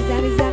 Zari, Zari.